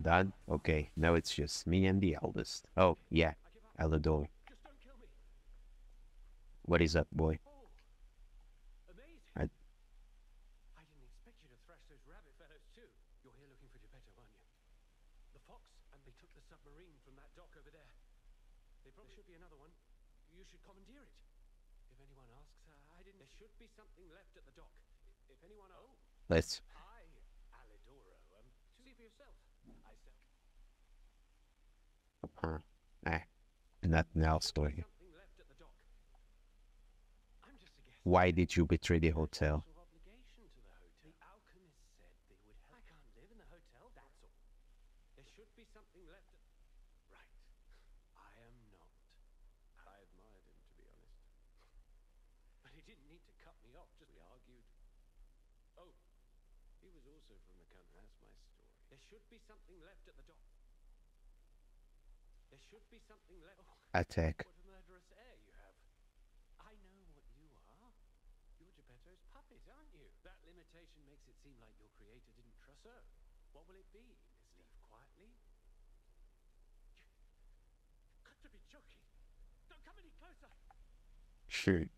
Done? Okay, now it's just me and the eldest. Oh, yeah, me. What is up, boy? I- I didn't expect you to thrash those rabbit fellows too. You're here looking for aren't you? The fox, and they took the submarine from that dock over there. They probably should be another one. You should commandeer it. If anyone asks, I didn't. There should be something left at the dock. If anyone, oh, Let's Alidoro, um, see for yourself. I sell Huh. Eh. Nothing else dock. A guest. Why did you betray the hotel? Should be something left at... The country. That's my story. There should be something left at the dock. There should be something left. Oh, Attack. what a murderous air you have. I know what you are. You're Geppetto's puppet, aren't you? That limitation makes it seem like your creator didn't trust. So, what will it be? Leave quietly? You've got to be joking. Don't come any closer. Shoot.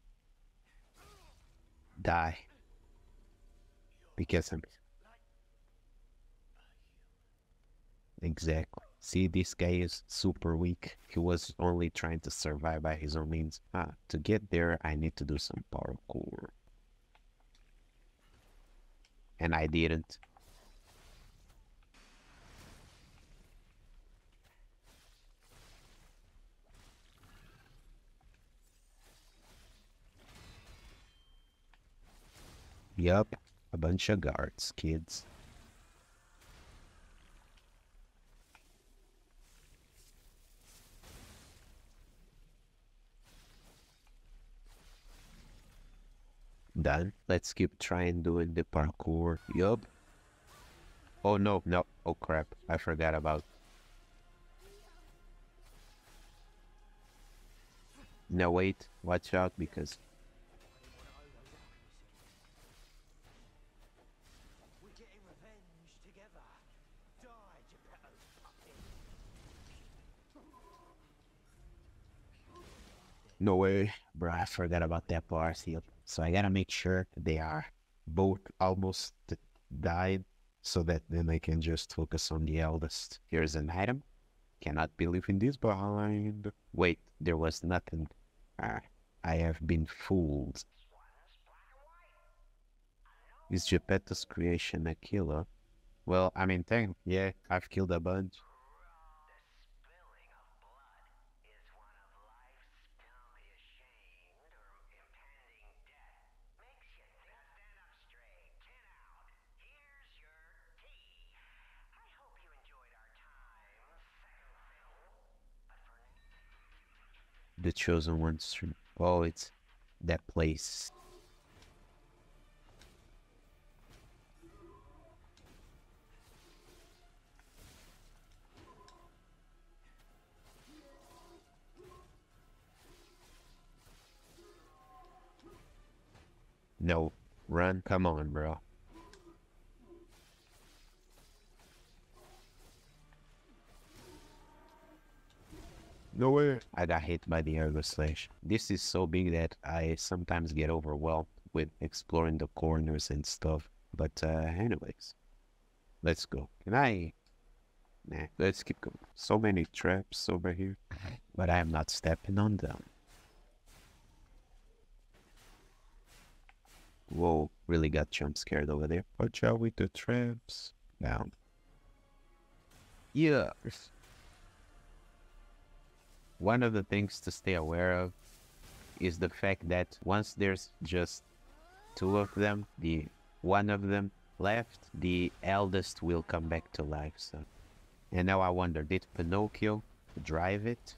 Die. Because I'm. Exactly. See, this guy is super weak. He was only trying to survive by his own means. Ah, to get there, I need to do some parkour. And I didn't. Yup, a bunch of guards, kids. Done. Let's keep trying doing the parkour. Yup. Oh no, no. Oh crap. I forgot about. No, wait. Watch out because. No way. Bro, I forgot about that part here. So I gotta make sure they are both almost died so that then I can just focus on the eldest. Here's an item. Cannot be leaving this behind. Wait, there was nothing. Ah, I have been fooled. Is Geppetto's creation a killer? Well, I mean, thank yeah, I've killed a bunch. The chosen ones. Oh, it's that place. No, run. Come on, bro. No way. I got hit by the ergo slash. This is so big that I sometimes get overwhelmed with exploring the corners and stuff. But uh, anyways, let's go. Can I? Nah, let's keep going. So many traps over here, but I am not stepping on them. Whoa, really got jump scared over there. Watch out with the traps. Down. Yeah. One of the things to stay aware of is the fact that once there's just two of them, the one of them left, the eldest will come back to life. So, and now I wonder, did Pinocchio drive it?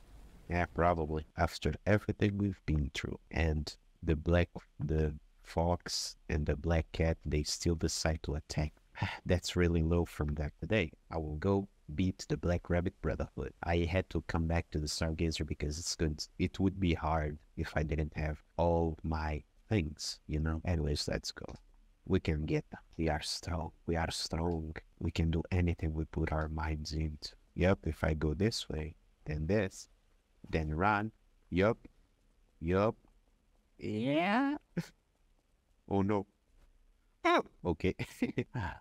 Yeah, probably. After everything we've been through, and the black, the fox and the black cat, they still decide to attack. That's really low from that today. I will go beat the Black Rabbit Brotherhood. I had to come back to the Stargazer because it's good. It would be hard if I didn't have all my things, you know. Anyways, let's go. We can get them. We are strong. We are strong. We can do anything we put our minds into. Yup, if I go this way, then this, then run. Yup. Yup. Yeah. oh no. Oh, okay. Ah.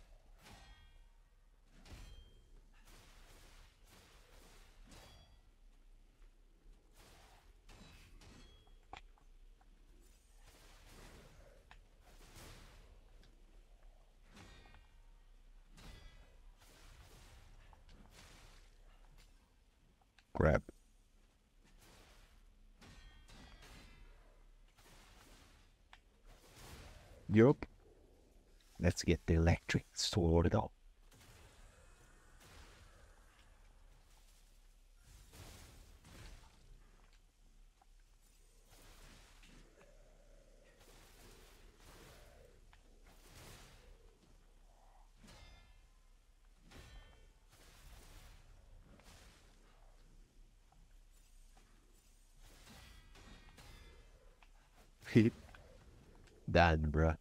Grab. Yup. Let's get the electric sorted out. Done, bruh.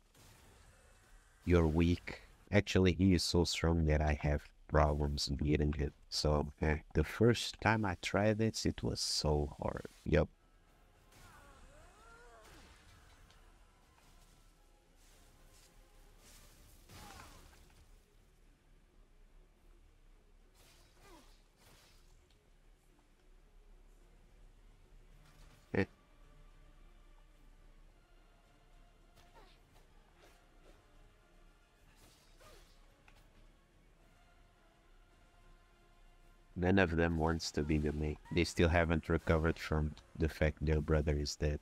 You're weak. Actually, he is so strong that I have problems beating it. So, eh, the first time I tried this, it was so hard. Yup. None of them wants to be the mate. They still haven't recovered from the fact their brother is dead.